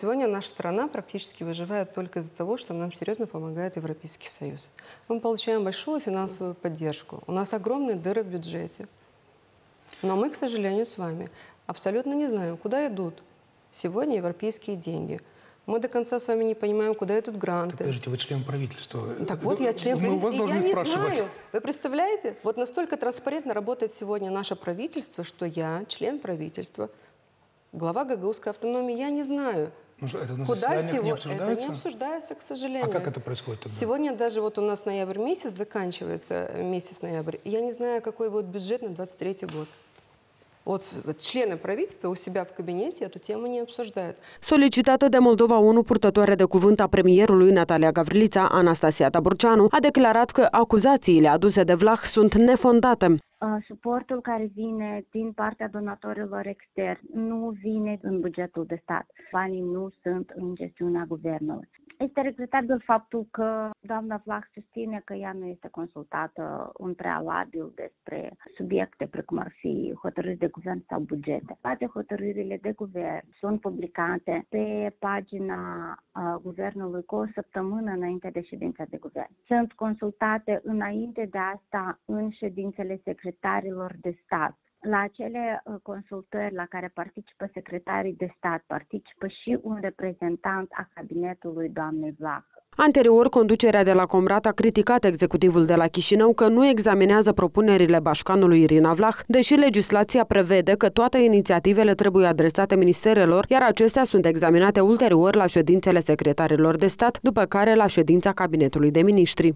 сегодня наша страна практически выживает только из-за того, что нам серьезно помогает Европейский Союз. Мы получаем большую финансовую поддержку. У нас огромные дыры в бюджете. Но мы, к сожалению, с вами абсолютно не знаем, куда идут сегодня европейские деньги. Мы до конца с вами не понимаем, куда идут гранты. Подождите, вы член правительства. Так вот, я член Мы у вас правительства, и я должны не спрашивать. знаю. Вы представляете? Вот настолько транспарентно работает сегодня наше правительство, что я, член правительства, глава Гагаузской автономии, я не знаю, Ну что, это на куда сегодня... не Это обсуждается? не обсуждается, к сожалению. А как это происходит тогда? Сегодня даже вот у нас ноябрь месяц, заканчивается э, месяц ноябрь. Я не знаю, какой будет бюджет на 23 год. Вот вот члены правительства у себя в кабинете эту тему не обсуждают. Solicitată de Moldova 1, purtătoare de cuvânt a premierului Natalia Gavrilița, Anastasia Taburceanu, a declarat că acuzațiile aduse de Vlah sunt nefondate. Uh, Suportul care vine din partea donatorilor externi nu vine în bugetul de stat. Banii nu sunt în gestiunea guvernului. Este regretabil faptul că doamna Vlah susține că ea nu este consultată în prealabil despre subiecte precum ar fi hotărâri de guvern sau bugete. Toate hotărârile de guvern sunt publicate pe pagina uh, guvernului cu o săptămână înainte de ședința de guvern. Sunt consultate înainte de asta în ședințele secretarilor de stat. La acele uh, consultări la care participă secretarii de stat, participă și un reprezentant a cabinetului doamnei Vlah. Anterior, conducerea de la Comrat a criticat executivul de la Chișinău că nu examinează propunerile bașcanului Irina Vlah, deși legislația prevede că toate inițiativele trebuie adresate ministerelor, iar acestea sunt examinate ulterior la ședințele secretarilor de stat, după care la ședința cabinetului de miniștri.